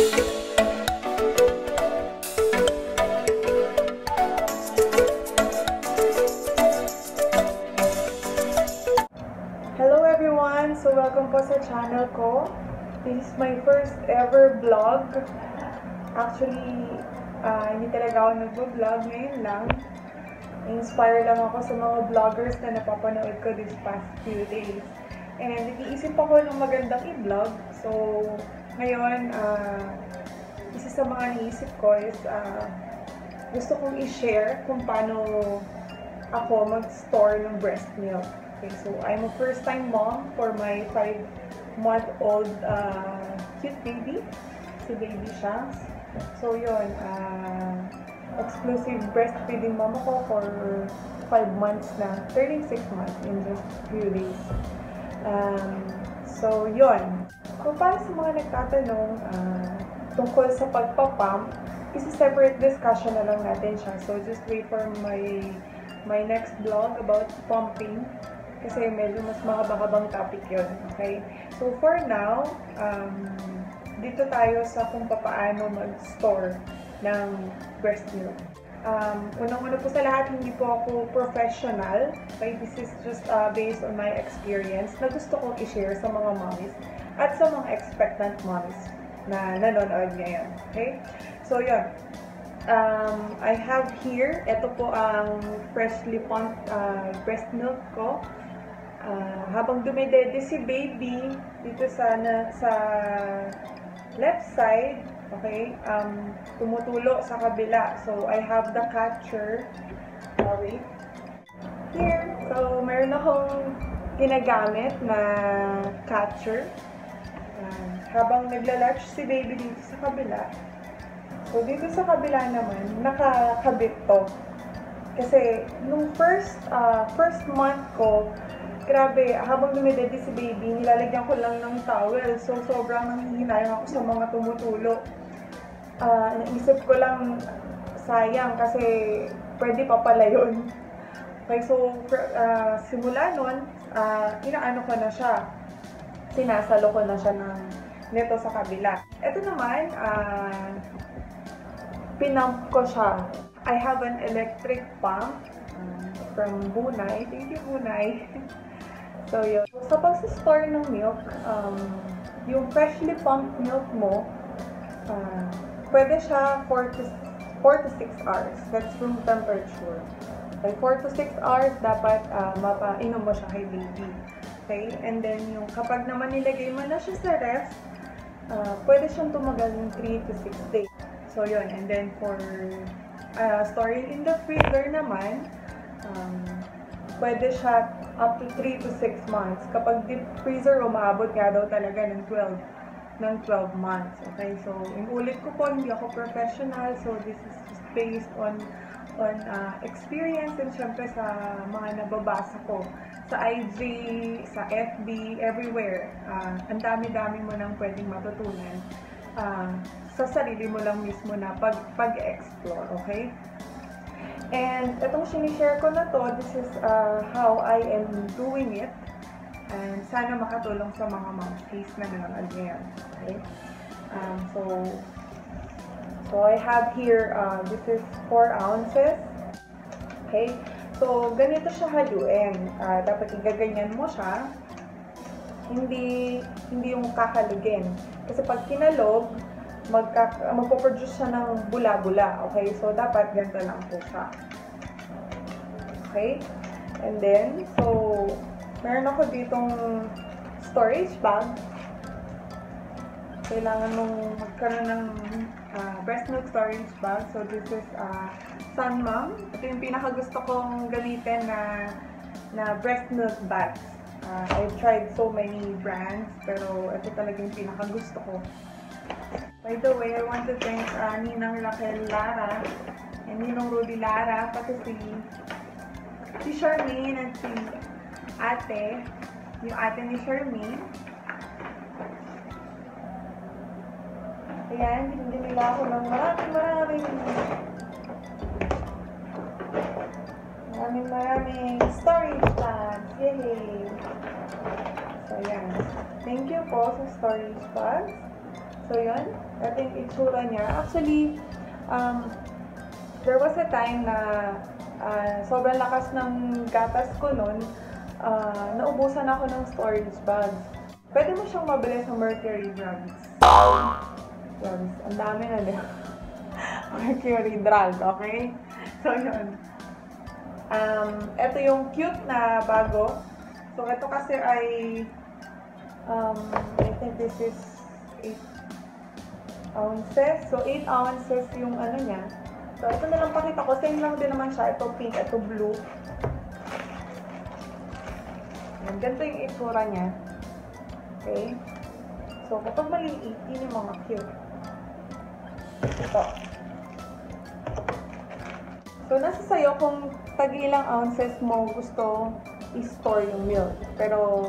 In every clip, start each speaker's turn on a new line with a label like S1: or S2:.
S1: Hello everyone! So welcome po sa channel ko. This is my first ever vlog. Actually, ah, hindi talaga ako nag-vlog ngayon lang. Inspire lang ako sa mga vloggers na napapanood ko this past few days. And nag-iisip ako ng magandang i-vlog. So, ngayon, ah, isa sa mga naisip ko is ah, gusto kong i-share kung paano ako mag-store ng breast milk. Okay, so I'm a first-time mom for my 5-month-old uh, cute baby. Si baby siya. So yun, uh, exclusive breastfeeding mom ako for 5 months na, turning 6 months in just few days. Um, so yun, kung para sa mga nagtatanong uh, tungkol sa pagpapump, isa-separate discussion na lang natin siya. So just wait for my my next vlog about pumping kasi medyo mas mahaba-habang topic yun. Okay? So, for now, um, dito tayo sa kung paano mag-store ng breast milk. Um, Unang-una po sa lahat, hindi po ako professional. Okay? This is just uh, based on my experience na gusto kong i-share sa mga mommies at sa mga expectant mommies na nanonood ngayon. Okay? So, yun. Um, I have here, ito po ang freshly pumped uh, breast milk ko. Ah, habang dumidede si baby dito sa na, sa left side, okay, um, tumutulo sa kabila. So, I have the catcher. Sorry. Here. So, meron akong ginagamit na catcher. Ah, habang nagla-latch si baby dito sa kabila. So, dito sa kabila naman, nakakabit to. Kasi, nung first, uh, first month ko, grabe, habang dumidede si baby, nilalagyan ko lang ng towel. So, sobrang nanghihinayang ako sa mga tumutulo. Uh, naisip ko lang, sayang kasi pwede pa pala yun. Okay, so, uh, simula nun, uh, inaano ko na siya. Sinasalo ko na siya ng nito sa kabila. Ito naman, uh, pinump ko siya. I have an electric pump um, from Bunay. Thank you, Bunay. So, yun. Sa pag-store ng milk, um, yung freshly pumped milk mo, uh, pwede siya 4 to, 4 to 6 hours. That's room temperature. Okay, 4 to 6 hours, dapat uh, mapainom mo siya kay baby. Okay? And then, yung kapag naman nilagay mo na siya sa ref, uh, pwede siyang tumagal ng 3 to 6 days. So, yun. And then, for uh, storing in the freezer naman, um, pwede siya up to 3 to 6 months. Kapag deep freezer, umaabot nga daw talaga ng 12 ng 12 months. Okay, so inulit ko po, hindi ako professional, so this is just based on on uh, experience and syempre sa mga nababasa ko sa IG, sa FB, everywhere. Uh, ang dami-dami mo nang pwedeng matutunan uh, sa sarili mo lang mismo na pag, pag-explore, okay? And itong sinishare ko na to, this is uh, how I am doing it. And sana makatulong sa mga momsies na nanonood ngayon. Okay? Um, so, so I have here, uh, this is 4 ounces. Okay? So, ganito siya haluin. Uh, dapat igaganyan mo siya. Hindi, hindi yung kakaligin. Kasi pag kinalog, magka, magpo-produce siya ng bula-bula. Okay? So, dapat ganito lang po siya. Okay? And then, so, meron ako ditong storage bag. Kailangan nung magkaroon ng uh, breast milk storage bag. So, this is uh, Sun Mom. Ito yung pinaka-gusto kong gamitin na na breast milk bags. Uh, I've tried so many brands, pero ito talaga yung pinaka-gusto ko. By the way, I want to thank uh, Ninang Raquel Lara and Ninong Rudy Lara, pati si, si Charmaine at si ate, yung ate ni Charmaine. Ayan, hindi nila ako ng maraming maraming maraming maraming storage bags. Yay! So, ayan. Thank you po sa storage bags. So, yun. Ito yung itsura niya. Actually, um, there was a time na ah, sobrang lakas ng gatas ko nun. ah, naubusan ako ng storage bags. Pwede mo siyang mabili sa Mercury Drugs. Drugs. Ang dami na din. Mercury Drug, okay? So, yun. Um, ito yung cute na bago. So, ito kasi ay um, I think this is 8 ounces. So, 8 ounces yung ano niya. So, ito na lang pakita ko. Same lang din naman siya. Ito pink, ito blue. Yan, ganito yung itsura niya. Okay? So, kapag maliit, yun yung mga cute. Ito. So, nasa sayo kung tag-ilang ounces mo gusto i-store yung milk. Pero,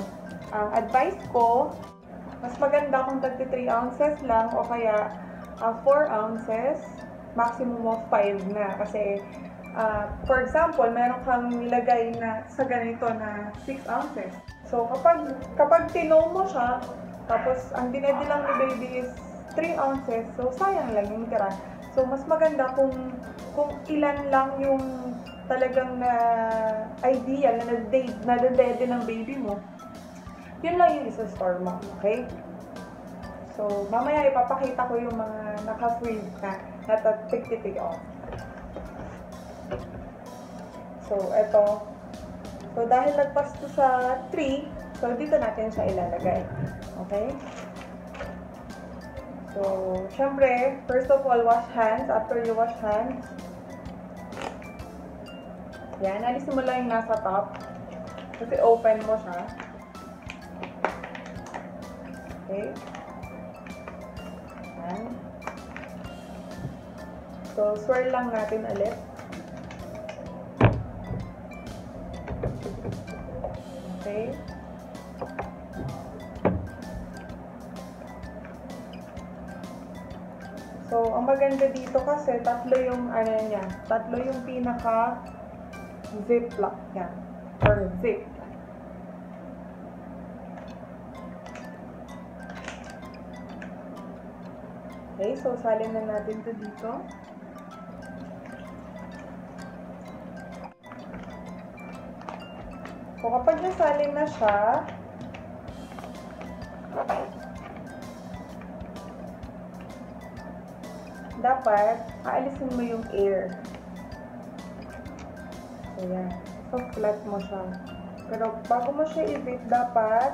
S1: ang advice ko, mas maganda kung tag 3 ounces lang o kaya ah, 4 ounces, maximum of 5 na. Kasi, ah, for example, meron kang nilagay na sa ganito na 6 ounces. So, kapag, kapag tinow mo siya, tapos ang dinedi lang ni baby is 3 ounces, so sayang lang yung tira. So, mas maganda kung kung ilan lang yung talagang na ideal na na-date, na dede ng baby mo, yun lang yung isa-store mo, okay? So, mamaya ipapakita ko yung mga naka-freeze na natatik-titik off. So, eto. So, dahil nagpas to sa 3, so dito natin siya ilalagay. Okay? So, syempre, first of all, wash hands. After you wash hands, yan, alisin mo lang yung nasa top. Kasi open mo siya. Okay. Yan. So, swirl lang natin ulit. Okay. So, ang maganda dito kasi tatlo yung ano niya, tatlo yung pinaka zip lock niya or zip. Okay, so salin na natin to dito. So, kapag nasalin na siya, dapat aalisin mo yung air. So, yan. So, flat mo siya. Pero, bago mo siya i-zip, dapat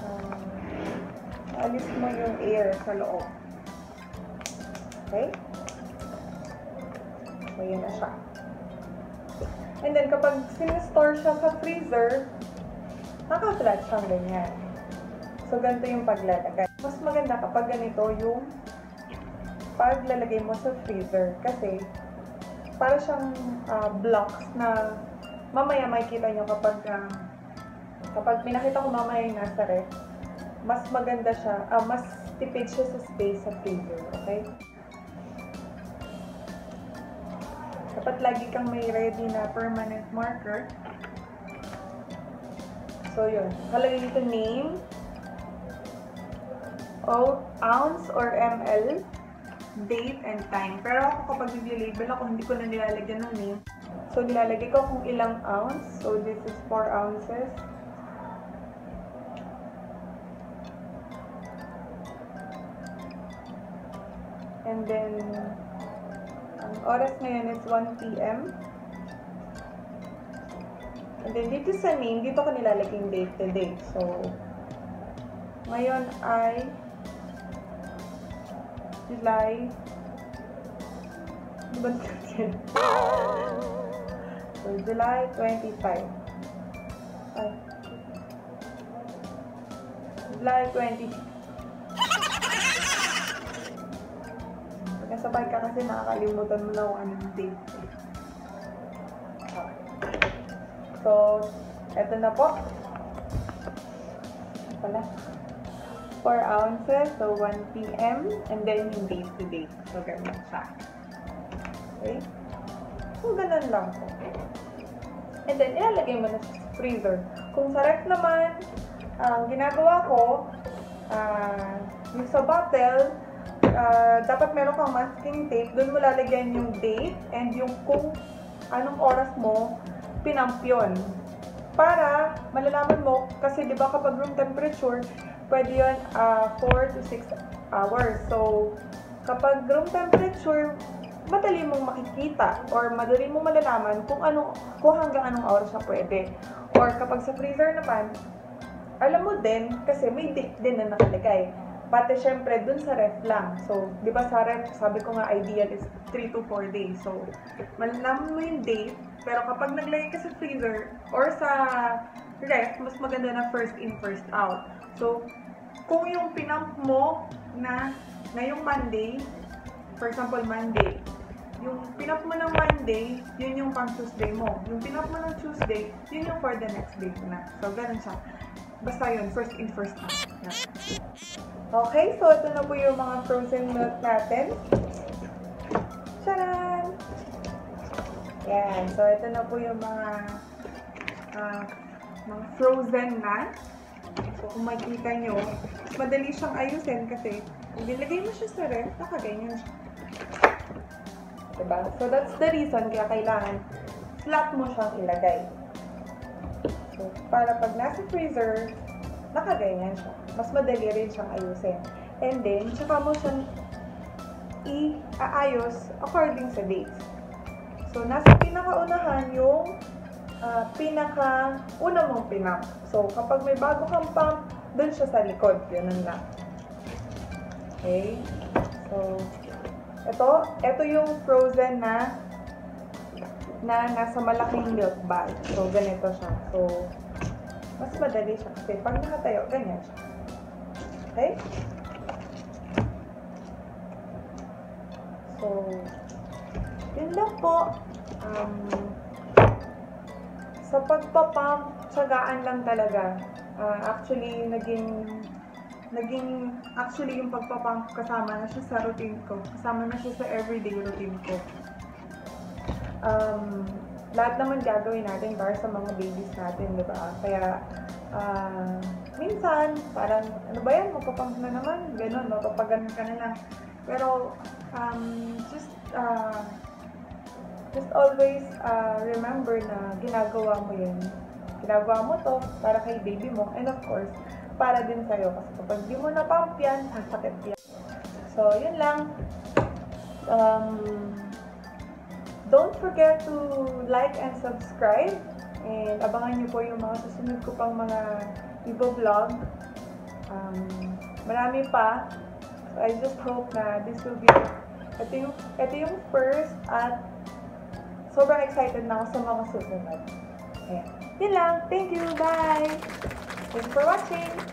S1: um, aalis mo yung air sa loob. Okay? So, yan na siya. And then, kapag sinistore siya sa freezer, naka-flat siyang ganyan. So, ganito yung paglalagay. Mas maganda kapag ganito yung paglalagay mo sa freezer. Kasi, para siyang ah, blocks na mamaya makikita nyo kapag ah, kapag pinakita ko mamaya yung nasa mas maganda siya, ah, mas tipid siya sa space sa freezer. Okay? Dapat lagi kang may ready na permanent marker. So, yun. Kalagay dito name, o ounce or ml, date and time. Pero ako kapag nag-label ako, hindi ko na nilalagyan ng name. So, nilalagay ko kung ilang ounce. So, this is 4 ounces. And then, ang oras ngayon is 1 p.m. And then, dito sa name, dito ko nilalagay yung date to date. So, ngayon ay July ano ba natin? So, July 25. Ay. July 20. Pagkasabay ka kasi nakakalimutan mo na kung anong date. So, eto na po. Pala. 4 ounces, so 1 p.m. And then yung date to date. So, ganun siya. Okay? So, ganun lang po. And then, ilalagay mo na sa freezer. Kung sa ref naman, ang ginagawa ko, ah, yung sa bottle, ah, dapat meron kang masking tape. Doon mo lalagyan yung date and yung kung anong oras mo pinump yun. Para malalaman mo, kasi di ba kapag room temperature, pwede yun 4 to 6 hours. So, kapag room temperature, madali mong makikita or madali mong malalaman kung ano kung hanggang anong oras siya pwede. Or kapag sa freezer naman, alam mo din kasi may date din na nakalagay. Pati syempre dun sa ref lang. So, di ba sa ref, sabi ko nga ideal is 3 to 4 days. So, malalaman mo yung date, pero kapag naglagay ka sa freezer or sa ref, mas maganda na first in, first out. So, kung yung pinump mo na ngayong Monday, for example, Monday, yung pinap mo ng Monday, yun yung pang Tuesday mo. Yung pinap mo ng Tuesday, yun yung for the next day na. So, ganun siya. Basta yun, first in, first out. Yan. Okay, so ito na po yung mga frozen milk natin. Charan! Yan, so ito na po yung mga ah, mga frozen na. So, kung makikita nyo, madali siyang ayusin kasi ilagay mo siya sa ref, nakaganyan siya. Diba? So, that's the reason kaya kailangan flat mo siyang ilagay. So, para pag nasa freezer, nakaganyan siya. Mas madali rin siyang ayusin. And then, tsaka mo siyang i-aayos according sa dates. So, nasa pinakaunahan yung ah, pinaka-una mong pinump. So, kapag may bago kang pump, dun siya sa likod. Ganun lang. Okay? So, ito, ito yung frozen na na nasa malaking milk bag. So, ganito siya. So, mas madali siya kasi pag nakatayo, ganyan siya. Okay? So, yun lang po. Um, sa pagpapump, tsagaan lang talaga. Ah, actually, naging naging actually yung pagpapump kasama na siya sa routine ko. Kasama na siya sa everyday routine ko. Um, lahat naman gagawin natin para sa mga babies natin, di ba? Kaya, ah, minsan, parang, ano ba yan, magpapump na naman, ganun, mapapagan ka na lang. Pero, um, just, ah, just always ah, remember na ginagawa mo yun. Ginagawa mo to para kay baby mo and of course, para din sa'yo. Kasi kapag di mo na-pump yan, sasakit yan. So, yun lang. Um, don't forget to like and subscribe. And abangan niyo po yung mga susunod ko pang mga ibo-vlog. Um, marami pa. So, I just hope na this will be ito yung, ito yung first at sobrang excited na ako sa mga susunod. Ayan. Yun lang. Thank you. Bye! Thanks for watching!